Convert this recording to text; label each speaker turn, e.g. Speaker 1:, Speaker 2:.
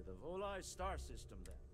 Speaker 1: to the Volai star system then.